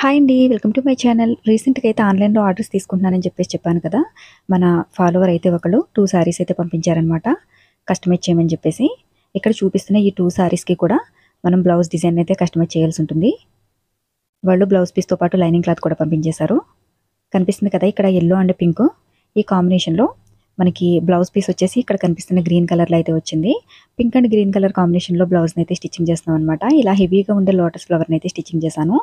Hi అండి welcome to my channel. రీసెంట్గా అయితే ఆన్లైన్లో ఆర్డర్స్ తీసుకుంటున్నానని చెప్పేసి చెప్పాను కదా. మన ఫాలోవర్ అయితే ఒకళ్ళు టూ శారీస్ అయితే పంపించారనమాట కస్టమైజ్ చేయమని చెప్పేసి. ఇక్కడ చూపిస్తున్న ఈ టూ శారీస్కి కూడా మనం బ్లౌజ్ డిజైన్ అయితే కస్టమైజ్ చేయాల్సి ఉంటుంది. వాళ్ళు బ్లౌజ్ పీస్తో పాటు లైనింగ్ క్లాత్ కూడా పంపించేశారు. కనిపిస్తుంది కదా ఇక్కడ ఎల్లో అండ్ పింక్ ఈ కాంబినేషన్లో మనకి బ్లౌజ్ పీస్ వచ్చేసి ఇక్కడ కనిపిస్తున్న గ్రీన్ కలర్లో అయితే వచ్చింది. పింక్ అండ్ గ్రీన్ కలర్ కాంబినేషన్లో బ్లౌజ్ని అయితే స్టిచ్చింగ్ చేస్తాం అనమాట ఇలా హెవీగా ఉండే లోటస్ ఫ్లవర్ని అయితే స్టిచ్చింగ్ చేశాను.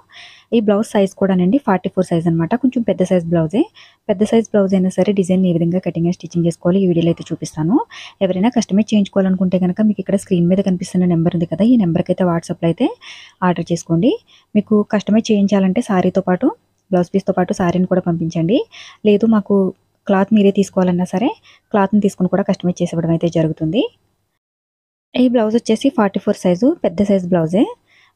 ఈ బ్లౌజ్ సైజ్ కూడానండి ఫార్టీ ఫోర్ సైజ్ అనమాట కొంచెం పెద్ద సైజ్ బ్లౌజే. పెద్ద సైజ్ బ్లౌజ్ అయినా సరే డిజైన్ ఏ విధంగా కటింగ్ స్టిచ్చింగ్ చేసుకోవాలి ఈ వీడియోలో అయితే చూపిస్తాను. ఎవరైనా కస్టమైజ్ చేయించుకోవాలనుకుంటే కనుక మీకు ఇక్కడ స్క్రీన్ మీద కనిపిస్తున్న నెంబర్ ఉంది కదా ఈ నెంబర్కి అయితే వాట్సాప్లో అయితే ఆర్డర్ చేసుకోండి. మీకు కస్టమైజ్ చేయించాలంటే శారీతో పాటు బ్లౌజ్ పీస్తో పాటు శారీని కూడా పంపించండి. లేదు మాకు క్లాత్ మీరే తీసుకోవాలన్నా సరే క్లాత్ని తీసుకుని కూడా కస్టమైజ్ చేసేవడం అయితే జరుగుతుంది. ఈ బ్లౌజ్ వచ్చేసి ఫార్టీ ఫోర్ సైజు పెద్ద సైజు బ్లౌజే.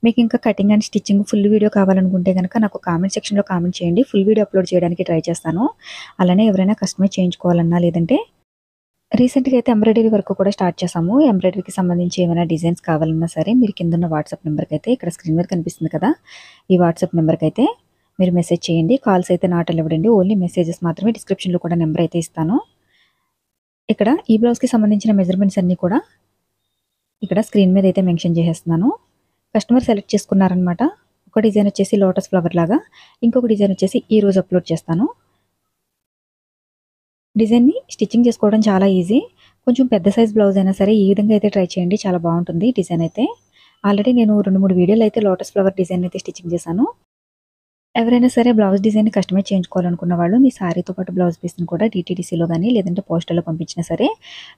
మీకు ఇంకా cutting and stitching full video కావాలనుకుంటే కనుక నాకు కామెంట్ సెక్షన్లో కామెంట్ చేయండి. ఫుల్ వీడియో అప్లోడ్ చేయడానికి ట్రై చేస్తాను. అలానే ఎవరైనా కస్టమైజ్ చేయించుకోవాలన్నా లేదంటే రీసెంట్గా అయితే ఎంబ్రాయిడరీ వర్క్ కూడా స్టార్ట్ చేసాము ఎంబ్రాయిడరీకి సంబంధించి ఏమైనా డిజైన్స్ కావాలన్నా సరే మీరు కింద ఉన్న వాట్సాప్ నెంబర్కి అయితే ఇక్కడ స్క్రీన్ మీద కనిపిస్తుంది కదా. ఈ వాట్సాప్ నెంబర్కి అయితే మీరు మెసేజ్ చేయండి కాల్స్ అయితే నాట్ ఇవ్వడండి ఓన్లీ మెసేజెస్ మాత్రమే డిస్క్రిప్షన్లో కూడా నెంబర్ అయితే ఇస్తాను. ఇక్కడ ఈ బ్లౌజ్కి సంబంధించిన మెజర్మెంట్స్ అన్నీ కూడా ఇక్కడ స్క్రీన్ మీద అయితే మెన్షన్ చేసేస్తున్నాను. కస్టమర్ సెలెక్ట్ చేసుకున్నారనమాట ఒక డిజైన్ వచ్చేసి లోటస్ ఫ్లవర్ లాగా ఇంకొక డిజైన్ వచ్చేసి ఈ రోజు అప్లోడ్ చేస్తాను. డిజైన్ని స్టిచ్చింగ్ చేసుకోవడం చాలా ఈజీ కొంచెం పెద్ద సైజ్ బ్లౌజ్ అయినా సరే ఈ విధంగా అయితే ట్రై చేయండి చాలా బాగుంటుంది డిజైన్ అయితే. ఆల్రెడీ నేను రెండు మూడు వీడియోలు అయితే లోటస్ ఫ్లవర్ డిజైన్ అయితే స్టిచ్చింగ్ చేశాను. ఎవరైనా సరే బ్లౌజ్ డిజైన్ కస్టమైజ్ చేయించుకోవాలనుకున్న వాళ్ళు మీ శారీతో పాటు బ్లౌజ్ పీస్ని కూడా డిటీడీసీలో కానీ లేదంటే పోస్టర్లో పంపించినా సరే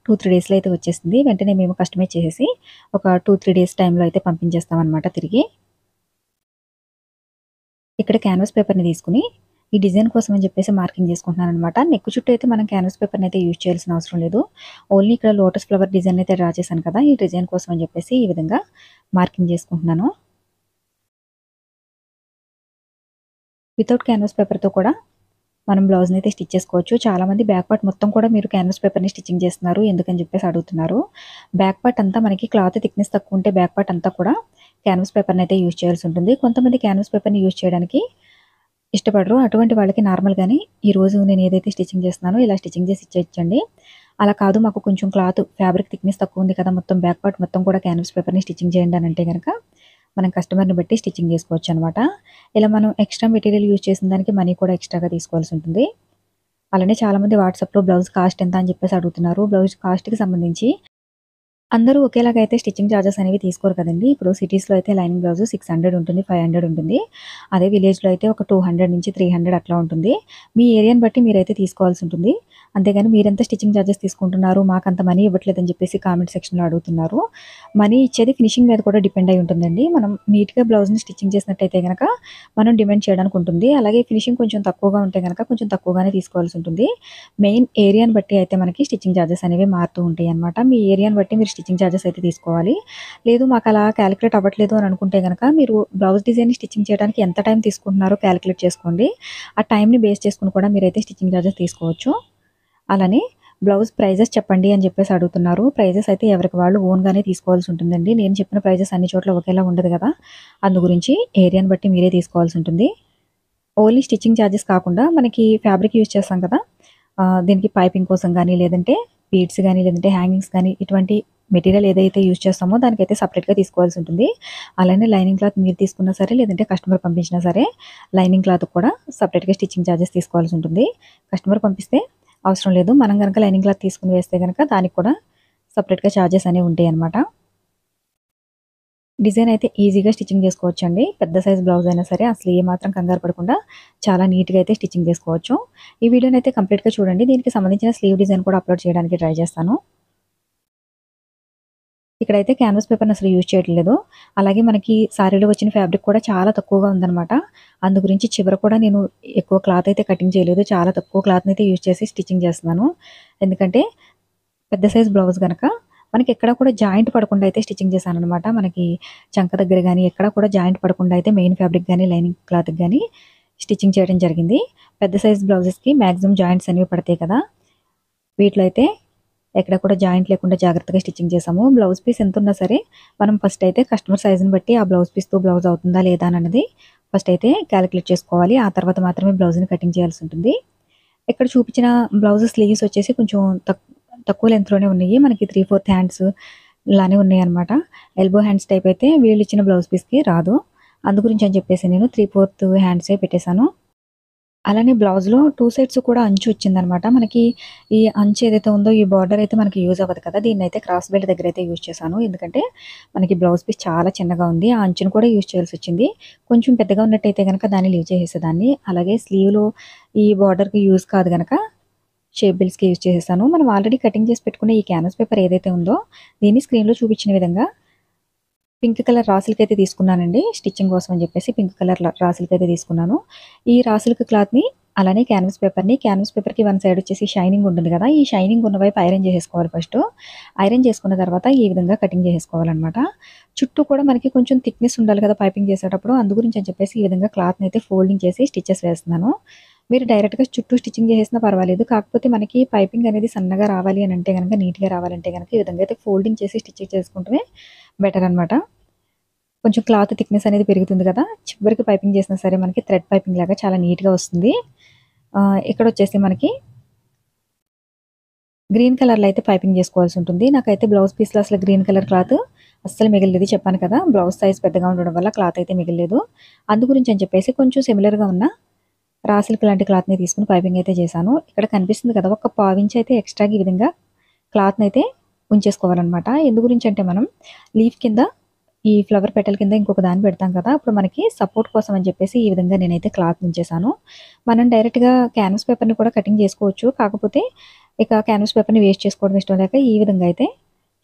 టూ త్రీ డేస్లో అయితే వచ్చేసింది వెంటనే మేము కస్టమైజ్ చేసేసి ఒక టూ త్రీ డేస్ టైంలో అయితే పంపించేస్తామన్నమాట తిరిగి. ఇక్కడ క్యాన్వాస్ పేపర్ని తీసుకుని ఈ డిజైన్ కోసం అని చెప్పేసి మార్కింగ్ చేసుకుంటున్నాను అనమాట నెక్ చుట్టూ అయితే మనం క్యాన్వాస్ పేపర్ని అయితే యూజ్ చేయాల్సిన అవసరం లేదు. ఓన్లీ ఇక్కడ లోటస్ ఫ్లవర్ డిజైన్ అయితే డ్రా చేశాను కదా ఈ డిజైన్ కోసం అని చెప్పేసి ఈ విధంగా మార్కింగ్ చేసుకుంటున్నాను. వితౌట్ క్యాన్వాస్ పేపర్తో కూడా మనం బ్లౌజ్ని అయితే స్టిచ్ చేసుకోవచ్చు. చాలామంది బ్యాక్ పార్ట్ మొత్తం కూడా మీరు క్యాన్వాస్ పేపర్ని స్టిచ్చింగ్ చేస్తున్నారు. ఎందుకని చెప్పేసి అడుగుతున్నారు. బ్యాక్ పార్ట్ అంతా మనకి క్లాత్ థిక్నెస్ తక్కువ ఉంటే బ్యాక్ పార్ట్ అంతా కూడా క్యాన్వాస్ పేపర్ని అయితే యూజ్ చేయాల్సి ఉంటుంది. కొంతమంది క్యాన్వాస్ పేపర్ని యూజ్ చేయడానికి ఇష్టపడరు. అటువంటి వాళ్ళకి నార్మల్గానే ఈ రోజు నేను ఏదైతే స్టిచ్చింగ్ చేస్తున్నానో ఇలా స్టిచ్చింగ్ చేసి ఇచ్చేయచ్చండి. అలా కాదు మాకు కొంచెం క్లాత్ ఫ్యాబ్రిక్ థిక్నెస్ తక్కువ ఉంది కదా మొత్తం బ్యాక్ పార్ట్ మొత్తం కూడా క్యాన్వాస్ పేపర్ని స్టిచ్చింగ్ చేయండి అని అంటే కనుక మనం కస్టమర్ని బట్టి స్టిచ్చింగ్ చేసుకోవచ్చు అనమాట ఇలా మనం ఎక్స్ట్రా మెటీరియల్ యూజ్ చేసిన దానికి మనీ కూడా ఎక్స్ట్రాగా తీసుకోవాల్సి ఉంటుంది. అలానే చాలామంది వాట్సాప్లో బ్లౌజ్ కాస్ట్ ఎంత అని చెప్పేసి అడుగుతున్నారు. బ్లౌజ్ కాస్ట్కి సంబంధించి అందరూ ఒకేలాగా అయితే స్టిచ్చింగ్ ఛార్జెస్ అనేవి తీసుకోరు కదండి. ఇప్పుడు సిటీస్లో అయితే లైనింగ్ బ్లౌజ్ సిక్స్ హండ్రెడ్ ఉంటుంది ఫైవ్ హండ్రెడ్ ఉంటుంది. అదే విలేజ్లో అయితే ఒక టూ హండ్రెడ్ నుంచి త్రీ హండ్రెడ్ అట్లా ఉంటుంది. మీ ఏరియాని బట్టి మీరైతే తీసుకోవాల్సి ఉంటుంది. అంతేగాని మీరెంత స్టిచ్చింగ్ ఛార్జెస్ తీసుకుంటున్నారు మాకు అంత మనీ ఇవ్వట్లేదని చెప్పేసి కామెంట్ సెక్షన్లో అడుగుతున్నారు. మనీ ఇచ్చేది ఫినిషింగ్ మీద కూడా డిపెండ్ అయి ఉంటుందండి. మనం నీట్గా బ్లౌజ్ని స్టిచ్చింగ్ చేసినట్టయితే కనుక మనం డిమాండ్ చేయడానికి ఉంటుంది. అలాగే ఫినిషింగ్ కొంచెం తక్కువగా ఉంటే కనుక కొంచెం తక్కువగానే తీసుకోవాల్సి ఉంటుంది. మెయిన్ ఏరియాని బట్టి అయితే మనకి స్టిచ్చింగ్ ఛార్జెస్ అనేవి మారుతూ ఉంటాయి అనమాట మీ ఏరియాని బట్టి మీరు స్టిచ్చింగ్ ఛార్జెస్ అయితే తీసుకోవాలి. లేదు మాకు అలా క్యాలిక్యులేట్ అవ్వట్లేదు అని అనుకుంటే కనుక మీరు బ్లౌజ్ డిజైన్ స్టిచ్చింగ్ చేయడానికి ఎంత టైం తీసుకుంటున్నారో క్యాలిక్యులేట్ చేసుకోండి. ఆ టైంని బేస్ చేసుకుని కూడా మీరైతే స్టిచ్చింగ్ ఛార్జెస్ తీసుకోవచ్చు. అలానే బ్లౌజ్ ప్రైజెస్ చెప్పండి అని చెప్పేసి అడుగుతున్నారు. ప్రైజెస్ అయితే ఎవరికి వాళ్ళు ఓన్గానే తీసుకోవాల్సి ఉంటుందండి. నేను చెప్పిన ప్రైజెస్ అన్ని చోట్ల ఒకేలా ఉండదు కదా. అందు గురించి ఏరియాని బట్టి మీరే తీసుకోవాల్సి ఉంటుంది. ఓన్లీ స్టిచ్చింగ్ ఛార్జెస్ కాకుండా మనకి ఫ్యాబ్రిక్ యూజ్ చేస్తాం కదా. దీనికి పైపింగ్ కోసం కానీ లేదంటే బీడ్స్ కానీ లేదంటే హ్యాంగింగ్స్ కానీ ఇటువంటి మెటీరియల్ ఏదైతే యూజ్ చేస్తామో దానికైతే సపరేట్గా తీసుకోవాల్సి ఉంటుంది. అలానే లైనింగ్ క్లాత్ మీరు తీసుకున్నా సరే లేదంటే కస్టమర్ పంపించినా సరే లైనింగ్ క్లాత్ కూడా సపరేట్గా స్టిచ్చింగ్ ఛార్జెస్ తీసుకోవాల్సి ఉంటుంది. కస్టమర్ పంపిస్తే అవసరం లేదు. మనం కనుక లైనింగ్ క్లాత్ తీసుకుని వేస్తే కనుక దానికి కూడా సపరేట్గా ఛార్జెస్ అనేవి ఉంటాయి అన్నమాట. డిజైన్ అయితే ఈజీగా స్టిచ్చింగ్ చేసుకోవచ్చు అండి పెద్ద సైజ్ బ్లౌజ్ అయినా సరే అసలు ఏ మాత్రం కంగారు పడకుండా చాలా నీట్గా అయితే స్టిచ్చింగ్ చేసుకోవచ్చు. ఈ వీడియోని అయితే కంప్లీట్గా చూడండి. దీనికి సంబంధించిన స్లీవ్ డిజైన్ కూడా అప్లోడ్ చేయడానికి ట్రై చేస్తాను. ఇక్కడైతే క్యాన్వాస్ పేపర్ని అసలు యూజ్ చేయట్లేదు. అలాగే మనకి సారీలో వచ్చిన ఫ్యాబ్రిక్ కూడా చాలా తక్కువగా ఉందన్నమాట. అందు గురించి చివర కూడా నేను ఎక్కువ క్లాత్ అయితే కటింగ్ చేయలేదు. చాలా తక్కువ క్లాత్ని అయితే యూజ్ చేసి స్టిచ్చింగ్ చేస్తున్నాను. ఎందుకంటే పెద్ద సైజ్ బ్లౌజ్ కనుక మనకి ఎక్కడ కూడా జాయింట్ పడకుండా అయితే స్టిచ్చింగ్ చేశాను అనమాట మనకి చంక దగ్గర కానీ ఎక్కడ కూడా జాయింట్ పడకుండా అయితే మెయిన్ ఫ్యాబ్రిక్ కానీ లైనింగ్ క్లాత్కి కానీ స్టిచ్చింగ్ చేయడం జరిగింది. పెద్ద సైజ్ బ్లౌజెస్కి మ్యాక్సిమం జాయింట్స్ అనేవి పడతాయి కదా. వీటిలో అయితే ఎక్కడ కూడా జాయింట్ లేకుండా జాగ్రత్తగా స్టిచ్చింగ్ చేసాము. బ్లౌజ్ పీస్ ఎంత ఉన్నా సరే మనం ఫస్ట్ అయితే కస్టమర్ సైజుని బట్టి ఆ బ్లౌజ్ పీస్తో బ్లౌజ్ అవుతుందా లేదా అని ఫస్ట్ అయితే క్యాలిక్యులేట్ చేసుకోవాలి. ఆ తర్వాత మాత్రమే బ్లౌజ్ని కటింగ్ చేయాల్సి ఉంటుంది. ఇక్కడ చూపించిన బ్లౌజ్ స్లీవ్స్ వచ్చేసి కొంచెం తక్కువ లెంత్లోనే ఉన్నాయి. మనకి త్రీ ఫోర్త్ హ్యాండ్స్ ఇలానే ఉన్నాయి అనమాట ఎల్బో హ్యాండ్స్ టైప్ అయితే వీళ్ళు ఇచ్చిన బ్లౌజ్ పీస్కి రాదు. అందు గురించి అని చెప్పేసి నేను త్రీ ఫోర్త్ హ్యాండ్సే పెట్టేశాను. అలానే బ్లౌజ్లో టూ సైడ్స్ కూడా అంచు వచ్చిందనమాట. మనకి ఈ అంచు ఏదైతే ఉందో ఈ బార్డర్ అయితే మనకి యూజ్ అవ్వదు కదా. దీన్ని అయితే క్రాస్ బెల్ట్ దగ్గర అయితే యూజ్ చేశాను. ఎందుకంటే మనకి బ్లౌజ్ పీస్ చాలా చిన్నగా ఉంది. ఆ అంచును కూడా యూజ్ చేయాల్సి వచ్చింది. కొంచెం పెద్దగా ఉన్నట్టయితే కనుక దాన్ని లీవ్ చేసేదాన్ని అలాగే స్లీవ్లో ఈ బార్డర్కి యూజ్ కాదు కనుక షేప్ బిల్స్కి యూజ్ చేసేసాను. మనం ఆల్రెడీ కటింగ్ చేసి పెట్టుకున్న ఈ క్యాన్వస్ పేపర్ ఏదైతే ఉందో దీన్ని స్క్రీన్లో చూపించిన విధంగా పింక్ కలర్ రాసులకి అయితే తీసుకున్నానండి. స్టిచ్చింగ్ కోసం అని చెప్పేసి పింక్ కలర్ రాసులకి అయితే తీసుకున్నాను. ఈ రాసులకి క్లాత్ని అలానే క్యాన్వస్ పేపర్ని క్యాన్వస్ పేపర్కి వన్ సైడ్ వచ్చేసి షైనింగ్ ఉంటుంది కదా ఈ షైనింగ్ ఉన్న వైపు ఐరన్ చేసేసుకోవాలి ఫస్ట్. ఐరన్ చేసుకున్న తర్వాత ఈ విధంగా కటింగ్ చేసేసుకోవాలన్నమాట. చుట్టూ కూడా మనకి కొంచెం థిక్నెస్ ఉండాలి కదా పైపింగ్ చేసేటప్పుడు అందు గురించి అని చెప్పేసి ఈ విధంగా క్లాత్ని అయితే ఫోల్డింగ్ చేసి స్టిచెస్ వేస్తున్నాను. మీరు డైరెక్ట్గా చుట్టూ స్టిచ్చింగ్ చేసినా పర్వాలేదు కాకపోతే మనకి పైపింగ్ అనేది సన్నగా రావాలి అని అంటే కనుక నీట్గా రావాలంటే కనుక ఈ విధంగా అయితే ఫోల్డింగ్ చేసి స్టిచ్చింగ్ చేసుకుంటే బెటర్ అనమాట కొంచెం క్లాత్ థిక్నెస్ అనేది పెరుగుతుంది కదా చివరికి పైపింగ్ చేసినా సరే మనకి థ్రెడ్ పైపింగ్ లాగా చాలా నీట్గా వస్తుంది. ఇక్కడ వచ్చేసి మనకి గ్రీన్ కలర్లో అయితే పైపింగ్ చేసుకోవాల్సి ఉంటుంది. నాకైతే బ్లౌజ్ పీస్లో అసలు గ్రీన్ కలర్ క్లాత్ అస్సలు మిగిలేదు చెప్పాను కదా బ్లౌజ్ సైజ్ పెద్దగా ఉండడం వల్ల క్లాత్ అయితే మిగిలేదు. అందు గురించి అని చెప్పేసి కొంచెం సిమిలర్గా ఉన్న రాసిల్క్ లాంటి క్లాత్ని తీసుకుని పైపింగ్ అయితే చేశాను. ఇక్కడ కనిపిస్తుంది కదా ఒక పావించి అయితే ఎక్స్ట్రాగా ఈ విధంగా క్లాత్ని అయితే ఉంచేసుకోవాలన్నమాట. ఎందు గురించి అంటే మనం లీఫ్ కింద ఈ ఫ్లవర్ పెటల్ కింద ఇంకొక దాన్ని పెడతాం కదా. అప్పుడు మనకి సపోర్ట్ కోసం అని చెప్పేసి ఈ విధంగా నేనైతే క్లాత్ ఉంచేసాను మనం డైరెక్ట్గా క్యాన్వస్ పేపర్ని కూడా కటింగ్ చేసుకోవచ్చు. కాకపోతే ఇక క్యాన్వస్ పేపర్ని వేస్ట్ చేసుకోవడం ఇష్టం లేక ఈ విధంగా అయితే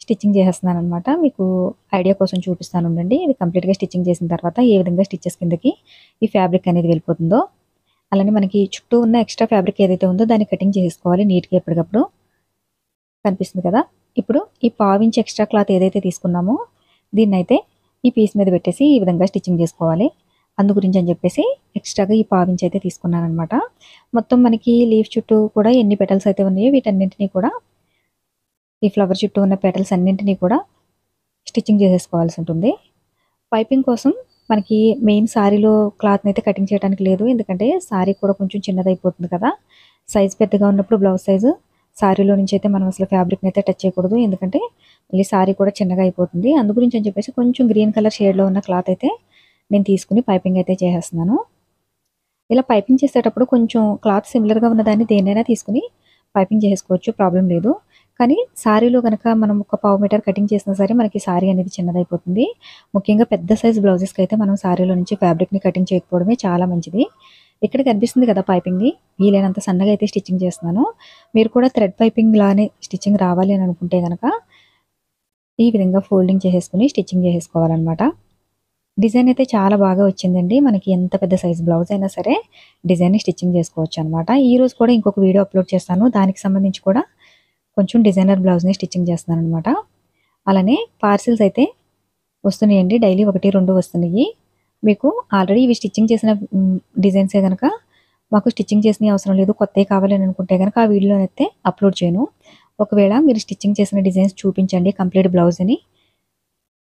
స్టిచ్చింగ్ చేసేస్తున్నాను అనమాట మీకు ఐడియా కోసం చూపిస్తాను ఉండండి. ఇది కంప్లీట్గా స్టిచ్చింగ్ చేసిన తర్వాత ఏ విధంగా స్టిచ్చెస్ కిందకి ఈ ఫ్యాబ్రిక్ అనేది వెళ్ళిపోతుందో అలానే మనకి చుట్టూ ఉన్న ఎక్స్ట్రా ఫ్యాబ్రిక్ ఏదైతే ఉందో దాన్ని కటింగ్ చేసుకోవాలి నీట్గా ఎప్పటికప్పుడు. కనిపిస్తుంది కదా? ఇప్పుడు ఈ పావించి ఎక్స్ట్రా క్లాత్ ఏదైతే తీసుకున్నామో దీన్ని అయితే ఈ పీస్ మీద పెట్టేసి ఈ విధంగా స్టిచ్చింగ్ చేసుకోవాలి. అందు గురించి అని చెప్పేసి ఎక్స్ట్రాగా ఈ పావించి అయితే తీసుకున్నాను అనమాట మొత్తం మనకి లీఫ్ చుట్టూ కూడా ఎన్ని పెటల్స్ అయితే ఉన్నాయో వీటన్నింటినీ కూడా ఈ ఫ్లవర్ చుట్టూ ఉన్న పెటల్స్ అన్నింటినీ కూడా స్టిచ్చింగ్ చేసేసుకోవాల్సి ఉంటుంది. పైపింగ్ కోసం మనకి మెయిన్ శారీలో క్లాత్ని అయితే కటింగ్ చేయడానికి లేదు. ఎందుకంటే శారీ కూడా కొంచెం చిన్నదైపోతుంది కదా. సైజ్ పెద్దగా ఉన్నప్పుడు బ్లౌజ్ సైజు శారీలో నుంచి అయితే మనం అసలు ఫ్యాబ్రిక్ని అయితే టచ్ చేయకూడదు. ఎందుకంటే మళ్ళీ శారీ కూడా చిన్నగా అయిపోతుంది. అందు గురించి అని చెప్పేసి కొంచెం గ్రీన్ కలర్ షేడ్లో ఉన్న క్లాత్ అయితే నేను తీసుకుని పైపింగ్ అయితే చేసేస్తున్నాను. ఇలా పైపింగ్ చేసేటప్పుడు కొంచెం క్లాత్ సిమిలర్గా ఉన్నదాన్ని దేన్నైనా తీసుకుని పైపింగ్ చేసుకోవచ్చు ప్రాబ్లం లేదు. కానీ శారీలో కనుక మనం ఒక పావు మీటర్ కటింగ్ చేసినా సరే మనకి శారీ అనేది చిన్నదైపోతుంది. ముఖ్యంగా పెద్ద సైజ్ బ్లౌజెస్కి అయితే మనం శారీలో నుంచి ఫ్యాబ్రిక్ని కటింగ్ చేయకపోవడమే చాలా మంచిది. ఇక్కడ కనిపిస్తుంది కదా పైపింగ్ని వీలైనంత సన్నగా అయితే స్టిచ్చింగ్ చేస్తున్నాను. మీరు కూడా థ్రెడ్ పైపింగ్ లానే స్టిచ్చింగ్ రావాలి అని అనుకుంటే కనుక ఈ విధంగా ఫోల్డింగ్ చేసేసుకుని స్టిచ్చింగ్ చేసేసుకోవాలన్నమాట. డిజైన్ అయితే చాలా బాగా వచ్చిందండి. మనకి ఎంత పెద్ద సైజ్ బ్లౌజ్ అయినా సరే డిజైన్ని స్టిచ్చింగ్ చేసుకోవచ్చు అనమాట ఈ రోజు కూడా ఇంకొక వీడియో అప్లోడ్ చేస్తాను. దానికి సంబంధించి కూడా కొంచెం డిజైనర్ బ్లౌజ్ని స్టిచ్చింగ్ చేస్తున్నాను అనమాట అలానే పార్సిల్స్ అయితే వస్తున్నాయండి. డైలీ ఒకటి రెండు వస్తున్నాయి. మీకు ఆల్రెడీ ఇవి స్టిచ్చింగ్ చేసిన డిజైన్సే కనుక మాకు స్టిచ్చింగ్ చేసిన అవసరం లేదు కొత్తవి కావాలి అని అనుకుంటే కనుక ఆ వీడియోని అయితే అప్లోడ్ చేయను. ఒకవేళ మీరు స్టిచ్చింగ్ చేసిన డిజైన్స్ చూపించండి కంప్లీట్ బ్లౌజ్ అని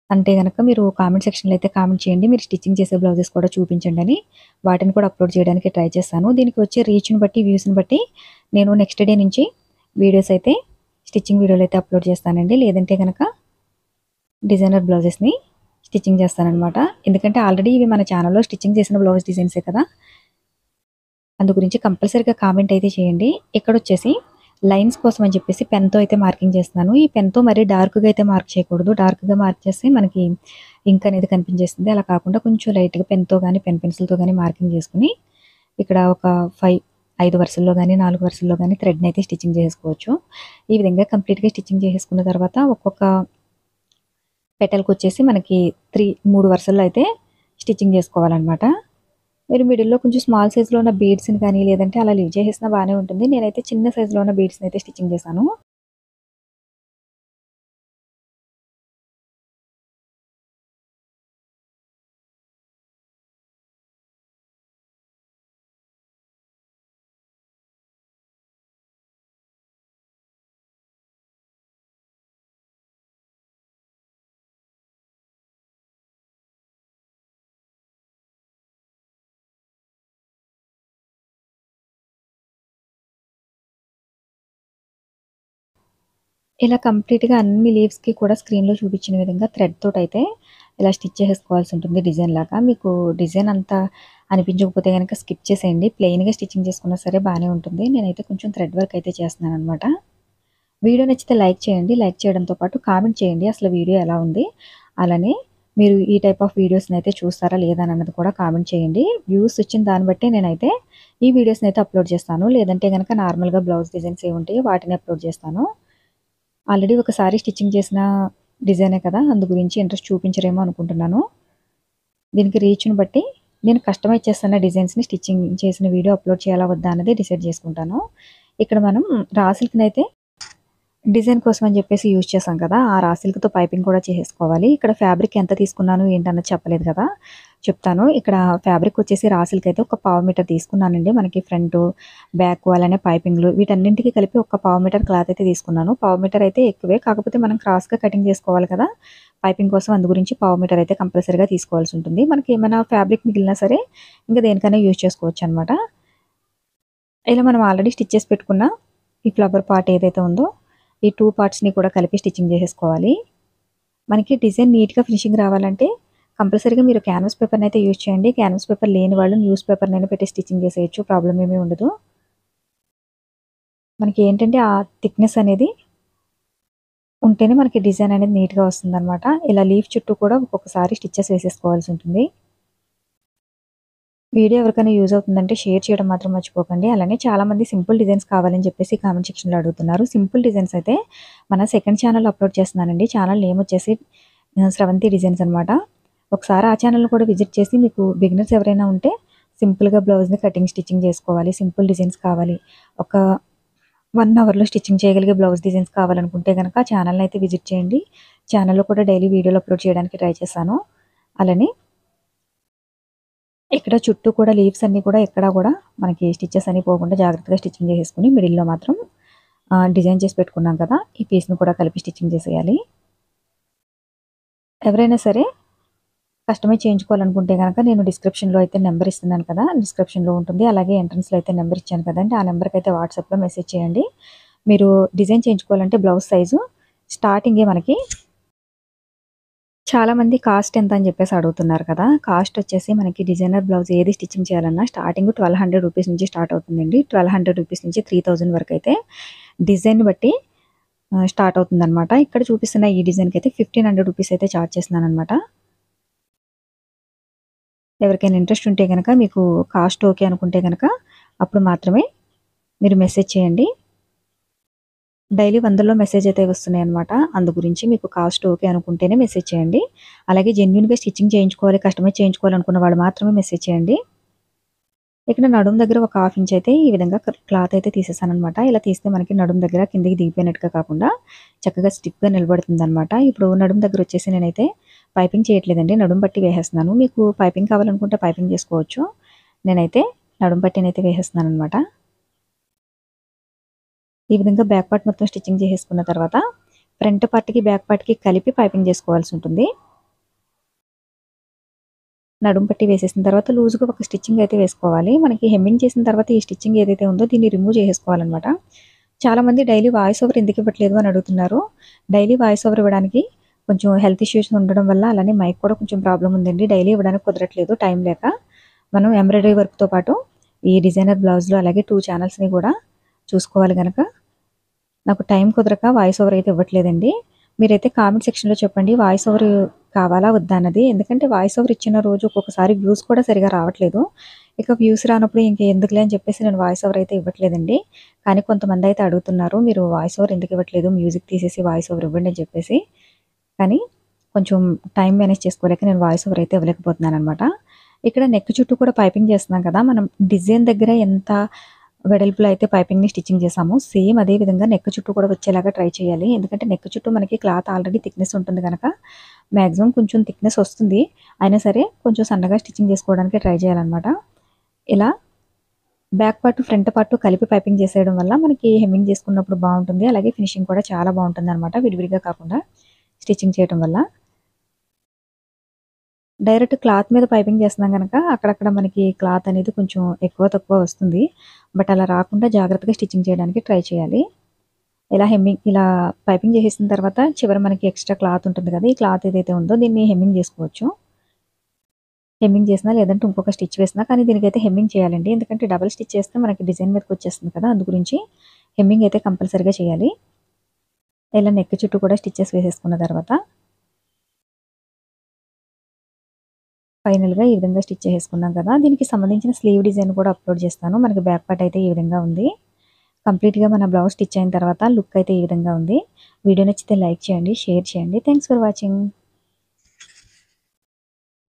అంటే కనుక మీరు కామెంట్ సెక్షన్లో అయితే కామెంట్ చేయండి మీరు స్టిచ్చింగ్ చేసే బ్లౌజెస్ కూడా చూపించండి అని. వాటిని కూడా అప్లోడ్ చేయడానికి ట్రై చేస్తాను. దీనికి వచ్చే రీచ్ని బట్టి వ్యూస్ని బట్టి నేను నెక్స్ట్ డే నుంచి వీడియోస్ అయితే స్టిచ్చింగ్ వీడియోలు అయితే అప్లోడ్ చేస్తానండి. లేదంటే కనుక డిజైనర్ బ్లౌజెస్ని స్టిచ్చింగ్ చేస్తానమాట ఎందుకంటే ఆల్రెడీ ఇవి మన ఛానల్లో స్టిచ్చింగ్ చేసిన బ్లౌజ్ డిజైన్సే కదా. అందు గురించి కంపల్సరీగా కామెంట్ అయితే చేయండి. ఇక్కడ వచ్చేసి లైన్స్ కోసం అని చెప్పేసి పెన్తో అయితే మార్కింగ్ చేస్తున్నాను. ఈ పెన్తో మరీ డార్క్గా అయితే మార్క్ చేయకూడదు. డార్క్గా మార్క్ చేస్తే మనకి ఇంక్ అనేది కనిపించేస్తుంది. అలా కాకుండా కొంచెం లైట్గా పెన్తో కానీ పెన్ పెన్సిల్తో కానీ మార్కింగ్ చేసుకుని ఇక్కడ ఒక ఫైవ్ ఐదు వరుసల్లో కానీ నాలుగు వరుసల్లో కానీ థ్రెడ్ని అయితే స్టిచ్చింగ్ చేసుకోవచ్చు. ఈ విధంగా కంప్లీట్గా స్టిచ్చింగ్ చేసుకున్న తర్వాత ఒక్కొక్క పెటల్కి వచ్చేసి మనకి త్రీ మూడు వరుసల్లో అయితే స్టిచ్చింగ్ చేసుకోవాలన్నమాట. మీరు మిడిల్లో కొంచెం స్మాల్ సైజ్లో ఉన్న బీడ్స్ని కానీ లేదంటే అలా లీవ్ చేసేసిన బాగానే ఉంటుంది. నేనైతే చిన్న సైజులో ఉన్న బీడ్స్ని అయితే స్టిచ్చింగ్ చేశాను. ఇలా కంప్లీట్‌గా అన్ని లీవ్స్‌కి కూడా స్క్రీన్‌లో చూపించిన విధంగా థ్రెడ్ తోటైతే ఇలా స్టిచ్ చేసేసుకోవాల్సి ఉంటుంది డిజైన్ లాగా. మీకు డిజైన్ అంతా అనిపించకపోతే కనుక స్కిప్ చేసేయండి. ప్లెయిన్‌గా స్టిచ్చింగ్ చేసుకున్నా సరే బాగానే ఉంటుంది. నేనైతే కొంచెం థ్రెడ్ వర్క్ అయితే చేస్తున్నాననమాట. వీడియో నచ్చితే లైక్ చేయండి. లైక్ చేయడంతో పాటు కామెంట్ చేయండి. అసలు వీడియో ఎలా ఉంది? అలానే మీరు ఈ టైప్ ఆఫ్ వీడియోస్ని అయితే చూస్తారా లేదా అన్నది కూడా కామెంట్ చేయండి. వ్యూస్ వచ్చిన దాన్ని బట్టి నేనైతే ఈ వీడియోస్ని అయితే అప్లోడ్ చేస్తాను. లేదంటే గనక నార్మల్‌గా బ్లౌజ్ డిజైన్స్ ఏవి ఉంటాయో వాటిని అప్లోడ్ చేస్తాను. ఆల్రెడీ ఒకసారి స్టిచ్చింగ్ చేసిన డిజైనే కదా! అందు గురించి ఇంట్రెస్ట్ చూపించరేమో అనుకుంటున్నాను. దీనికి రీచ్ను బట్టి నేను కస్టమైజ్ చేస్తున్న డిజైన్స్‌ని స్టిచ్చింగ్ చేసిన వీడియో అప్లోడ్ చేయాలా వద్దా అనేది డిసైడ్ చేసుకుంటాను. ఇక్కడ మనం రా సిల్క్‌నైతే డిజైన్ కోసం అని చెప్పేసి యూజ్ చేసాం కదా! ఆ రాసిల్క్తో పైపింగ్ కూడా చేసేసుకోవాలి. ఇక్కడ ఫ్యాబ్రిక్ ఎంత తీసుకున్నాను ఏంటన్నది చెప్పలేదు కదా! చెప్తాను. ఇక్కడ ఫ్యాబ్రిక్ వచ్చేసి రాసులకి అయితే ఒక పావు మీటర్ తీసుకున్నానండి. మనకి ఫ్రంట్ బ్యాక్ అలానే పైపింగ్‌లు వీటన్నింటికి కలిపి ఒక పావు మీటర్ క్లాత్ అయితే తీసుకున్నాను. పావు మీటర్ అయితే ఎక్కువే. కాకపోతే మనం క్రాస్‌గా కటింగ్ చేసుకోవాలి కదా! పైపింగ్ కోసం అందు గురించి పావు మీటర్ అయితే కంపల్సరీగా తీసుకోవాల్సి ఉంటుంది. మనకి ఏమైనా ఫ్యాబ్రిక్ మిగిలినా సరే ఇంకా దేనికైనా యూజ్ చేసుకోవచ్చు అనమాట ఇలా మనం ఆల్రెడీ స్టిచ్ చేసి పెట్టుకున్న ఈ ఫ్లవర్ పార్ట్ ఏదైతే ఉందో ఈ టూ పార్ట్స్‌ని కూడా కలిపి స్టిచ్చింగ్ చేసేసుకోవాలి. మనకి డిజైన్ నీట్‌గా ఫినిషింగ్ రావాలంటే కంపల్సరీగా మీరు క్యాన్వస్ పేపర్‌ని అయితే యూజ్ చేయండి. క్యాన్వస్ పేపర్ లేని వాళ్ళు న్యూస్ పేపర్‌నైనా పెట్టి స్టిచ్చింగ్ చేసేయచ్చు ప్రాబ్లమ్ ఏమీ ఉండదు. మనకి ఏంటంటే ఆ థిక్‌నెస్ అనేది ఉంటేనే మనకి డిజైన్ అనేది నీట్‌గా వస్తుంది అనమాట ఇలా లీఫ్ చుట్టూ కూడా ఒక్కొక్కసారి స్టిచ్చెస్ వేసేసుకోవాల్సి ఉంటుంది. వీడియో ఎవరికైనా యూజ్ అవుతుందంటే షేర్ చేయడం మాత్రం మర్చిపోకండి. అలానే చాలామంది సింపుల్ డిజైన్స్ కావాలని చెప్పేసి కామెంట్ సెక్షన్‌లో అడుగుతున్నారు. సింపుల్ డిజైన్స్ అయితే మన సెకండ్ ఛానల్ అప్లోడ్ చేస్తున్నానండి. ఛానల్ నేమ్ వచ్చేసి స్రవంతి డిజైన్స్ అనమాట. ఒకసారి ఆ ఛానల్ కూడా విజిట్ చేసి మీకు బిగినర్స్ ఎవరైనా ఉంటే సింపుల్‌గా బ్లౌజ్‌ని కటింగ్, స్టిచ్చింగ్ చేసుకోవాలి. సింపుల్ డిజైన్స్ కావాలి. ఒక వన్ అవర్‌లో స్టిచ్చింగ్ చేయగలిగే బ్లౌజ్ డిజైన్స్ కావాలనుకుంటే కనుక ఛానల్ని అయితే విజిట్ చేయండి. ఛానల్లో కూడా డైలీ వీడియోలు అప్లోడ్ చేయడానికి ట్రై చేశాను. అలానే ఇక్కడ చుట్టూ కూడా లీవ్స్ అన్నీ కూడా ఎక్కడ కూడా మనకి స్టిచ్చెస్ అన్నీ పోకుండా జాగ్రత్తగా స్టిచ్చింగ్ చేసేసుకుని మిడిల్‌లో మాత్రం డిజైన్ చేసి పెట్టుకున్నాం కదా! ఈ పీస్‌ని కూడా కలిపి స్టిచ్చింగ్ చేసేయాలి. ఎవరైనా సరే కస్టమైజ్ చేయించుకోవాలనుకుంటే కనుక నేను డిస్క్రిప్షన్‌లో అయితే నెంబర్ ఇస్తున్నాను కదా! డిస్క్రిప్షన్‌లో ఉంటుంది. అలాగే ఎంట్రన్స్‌లో అయితే నెంబర్ ఇచ్చాను కదండి ఆ నెంబర్‌కి అయితే వాట్సాప్‌లో మెసేజ్ చేయండి. మీరు డిజైన్ చేయించుకోవాలంటే బ్లౌజ్ సైజు స్టార్టింగే మనకి చాలామంది కాస్ట్ ఎంత అని చెప్పేసి అడుగుతున్నారు కదా! కాస్ట్ వచ్చేసి మనకి డిజైనర్ బ్లౌజ్ ఏది స్టిచ్చింగ్ చేయాలన్నా స్టార్టింగ్ ట్వెల్వ్ హండ్రెడ్ రూపీస్ నుంచి స్టార్ట్ అవుతుందండి. ట్వల్వ్ హండ్రెడ్ రూపీస్ నుంచి 3000 వరకు అయితే డిజైన్ బట్టి స్టార్ట్ అవుతుందన్నమాట ఇక్కడ చూపిస్తున్న ఈ డిజైన్‌కి అయితే ఫిఫ్టీన్ హండ్రెడ్ రూపీస్ అయితే చార్జ్ చేస్తున్నాననమాట. ఎవరికైనా ఇంట్రెస్ట్ ఉంటే కనుక మీకు కాస్ట్ ఓకే అనుకుంటే కనుక అప్పుడు మాత్రమే మీరు మెసేజ్ చేయండి. డైలీ వందల్లో మెసేజ్ అయితే వస్తున్నాయన్నమాట. అందు గురించి మీకు కాస్ట్ ఓకే అనుకుంటేనే మెసేజ్ చేయండి. అలాగే జెన్యున్గా స్టిచ్చింగ్ చేయించుకోవాలి, కస్టమైజ్ చేయించుకోవాలనుకున్న వాళ్ళు మాత్రమే మెసేజ్ చేయండి. ఇక్కడ నడుము దగ్గర ఒక హాఫ్ ఇంచ్ అయితే ఈ విధంగా క్లాత్ అయితే తీసేసాననమాట. ఇలా తీస్తే మనకి నడుము దగ్గర కిందకి దిగిపోయినట్టుగా కాకుండా చక్కగా స్టిక్గా నిలబడుతుంది అనమాట ఇప్పుడు నడుము దగ్గర వచ్చేసి నేనైతే పైపింగ్ చేయట్లేదండి. నడుం పట్టి వేసేస్తున్నాను. మీకు పైపింగ్ కావాలనుకుంటే పైపింగ్ చేసుకోవచ్చు. నేనైతే నడుం పట్టినైతే వేసేస్తున్నాను అనమాట ఈ విధంగా బ్యాక్ పార్ట్ మొత్తం స్టిచ్చింగ్ చేసేసుకున్న తర్వాత ఫ్రంట్ పార్ట్‌కి, బ్యాక్ పార్ట్‌కి కలిపి పైపింగ్ చేసుకోవాల్సి ఉంటుంది. నడుం పట్టి వేసేసిన తర్వాత లూజ్‌గా ఒక స్టిచ్చింగ్ అయితే వేసుకోవాలి. మనకి హెమ్మింగ్ చేసిన తర్వాత ఈ స్టిచ్చింగ్ ఏదైతే ఉందో దీన్ని రిమూవ్ చేసేసుకోవాలనమాట. చాలామంది డైలీ వాయిస్ ఓవర్ ఎందుకు ఇవ్వట్లేదు అని అడుగుతున్నారు. డైలీ వాయిస్ ఓవర్ ఇవ్వడానికి కొంచెం హెల్త్ ఇష్యూస్ ఉండడం వల్ల అలానే మైక్ కూడా కొంచెం ప్రాబ్లం ఉందండి. డైలీ ఇవ్వడానికి కుదరట్లేదు టైం లేక. మనం ఎంబ్రాయిడరీ వర్క్‌తో పాటు ఈ డిజైనర్ బ్లౌజ్‌లు అలాగే టూ ఛానల్స్ని కూడా చూసుకోవాలి కనుక నాకు టైం కుదరక వాయిస్ ఓవర్ అయితే ఇవ్వట్లేదండి. మీరైతే కామెంట్ సెక్షన్‌లో చెప్పండి వాయిస్ ఓవర్ కావాలా వద్దా అన్నది. ఎందుకంటే వాయిస్ ఓవర్ ఇచ్చిన రోజు ఒక్కొక్కసారి వ్యూస్ కూడా సరిగా రావట్లేదు. ఇక వ్యూస్ రానప్పుడు ఇంక ఎందుకులే అని చెప్పేసి నేను వాయిస్ ఓవర్ అయితే ఇవ్వట్లేదండి. కానీ కొంతమంది అయితే అడుగుతున్నారు. మీరు వాయిస్ ఓవర్ ఎందుకు ఇవ్వట్లేదు? మ్యూజిక్ తీసేసి వాయిస్ ఓవర్ ఇవ్వండి అని చెప్పేసి. కానీ కొంచెం టైం మేనేజ్ చేసుకోలేక నేను వాయిస్ ఓవర్ అయితే ఇవ్వలేకపోతున్నాను అనమాట ఇక్కడ నెక్ చుట్టూ కూడా పైపింగ్ చేస్తున్నాం కదా! మనం డిజైన్ దగ్గర ఎంత వెడల్పులో అయితే పైపింగ్‌ని స్టిచ్చింగ్ చేసాము సేమ్ అదే విధంగా నెక్ చుట్టూ కూడా వచ్చేలాగా ట్రై చేయాలి. ఎందుకంటే నెక్ చుట్టూ మనకి క్లాత్ ఆల్రెడీ థిక్‌నెస్ ఉంటుంది కనుక మ్యాక్సిమం కొంచెం థిక్‌నెస్ వస్తుంది. అయినా సరే కొంచెం సన్నగా స్టిచ్చింగ్ చేసుకోవడానికి ట్రై చేయాలన్నమాట ఇలా బ్యాక్ పార్ట్, ఫ్రంట్ పార్ట్ కలిపి పైపింగ్ చేసేయడం వల్ల మనకి హెమ్మింగ్ చేసుకున్నప్పుడు బాగుంటుంది అలాగే ఫినిషింగ్ కూడా చాలా బాగుంటుంది అనమాట విడివిడిగా కాకుండా స్టిచ్చింగ్ చేయటం వల్ల. డైరెక్ట్ క్లాత్ మీద పైపింగ్ చేస్తున్నాం కనుక అక్కడక్కడ మనకి క్లాత్ అనేది కొంచెం ఎక్కువ, తక్కువ వస్తుంది. బట్ అలా రాకుండా జాగ్రత్తగా స్టిచ్చింగ్ చేయడానికి ట్రై చేయాలి. ఇలా హెమ్మింగ్ ఇలా పైపింగ్ చేసేసిన తర్వాత చివరి మనకి ఎక్స్ట్రా క్లాత్ ఉంటుంది కదా ఈ క్లాత్ ఏదైతే ఉందో దీన్ని హెమ్మింగ్ చేసుకోవచ్చు హెమ్మింగ్ చేసినా లేదంటే ఇంకొక స్టిచ్ వేసినా కానీ దీనికైతే హెమ్మింగ్ చేయాలండి ఎందుకంటే డబల్ స్టిచ్ చేస్తే మనకి డిజైన్ మీదకి వచ్చేస్తుంది కదా అందు గురించి హెమ్మింగ్ అయితే కంపల్సరీగా చేయాలి ఇలా నెక్ చుట్టూ కూడా స్టిచ్చెస్ వేసేసుకున్న తర్వాత ఫైనల్గా ఈ విధంగా స్టిచ్ చేసుకున్నాం కదా. దీనికి సంబంధించిన స్లీవ్ డిజైన్ కూడా అప్లోడ్ చేస్తాను. మనకి బ్యాక్ పార్ట్ అయితే ఈ విధంగా ఉంది. కంప్లీట్గా మన బ్లౌజ్ స్టిచ్ అయిన తర్వాత లుక్ అయితే ఈ విధంగా ఉంది. వీడియో నచ్చితే లైక్ చేయండి షేర్ చేయండి. Thanks for watching.